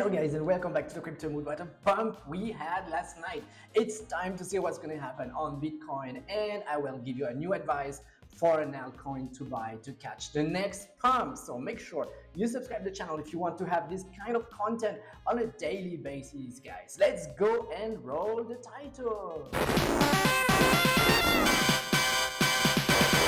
Hello guys and welcome back to the crypto mood what a pump we had last night. It's time to see what's going to happen on bitcoin and i will give you a new advice for an altcoin to buy to catch the next pump. So make sure you subscribe to the channel if you want to have this kind of content on a daily basis guys. Let's go and roll the title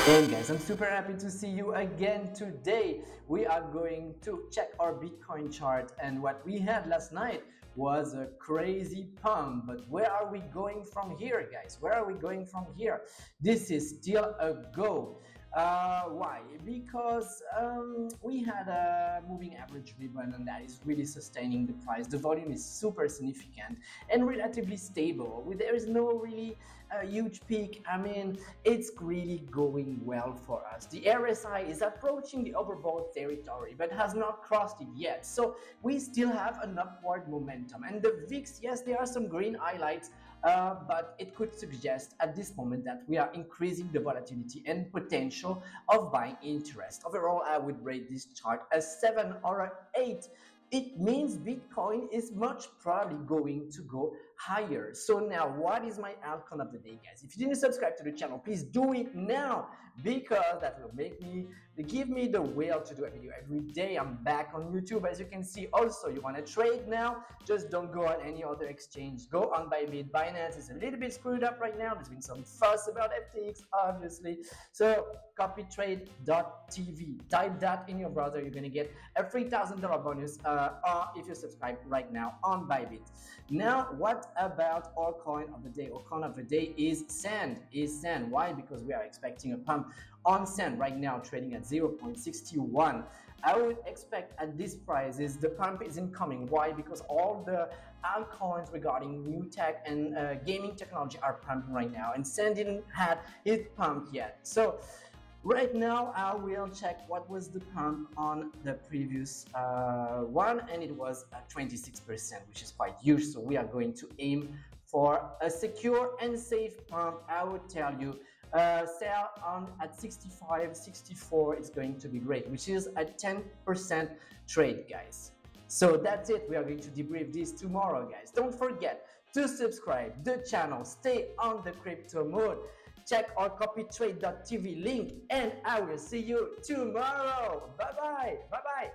Hey guys, I'm super happy to see you again today. We are going to check our Bitcoin chart and what we had last night was a crazy pump. But where are we going from here guys? Where are we going from here? This is still a go. Uh, why? Because um, we had a moving average ribbon and that is really sustaining the price. The volume is super significant and relatively stable. There is no really uh, huge peak. I mean, it's really going well for us. The RSI is approaching the overbought territory but has not crossed it yet. So we still have an upward momentum. And the VIX, yes, there are some green highlights uh, but it could suggest at this moment that we are increasing the volatility and potential of buying interest. Overall, I would rate this chart a 7 or an 8 it means Bitcoin is much probably going to go higher. So now what is my outcome of the day guys? If you didn't subscribe to the channel, please do it now because that will make me, give me the will to do a video every day. I'm back on YouTube as you can see. Also, you want to trade now? Just don't go on any other exchange. Go on Bybit. Binance is a little bit screwed up right now. There's been some fuss about FTX obviously. So copytrade.tv. Type that in your browser. You're going to get a $3,000 bonus uh, uh, if you subscribe right now on Bybit. Now, what about our coin of the day? Our coin of the day is Sand. Is Sand. Why? Because we are expecting a pump on Sand right now, trading at 0.61. I would expect at these prices the pump is incoming. Why? Because all the altcoins regarding new tech and uh, gaming technology are pumping right now, and Sand didn't have its pump yet. So Right now, I will check what was the pump on the previous uh, one, and it was at 26%, which is quite huge. So we are going to aim for a secure and safe pump. I would tell you, uh, sell on at 65, 64 is going to be great, which is a 10% trade, guys. So that's it. We are going to debrief this tomorrow, guys. Don't forget to subscribe the channel. Stay on the crypto mode check our copytrade.tv link and I will see you tomorrow. Bye bye. Bye bye.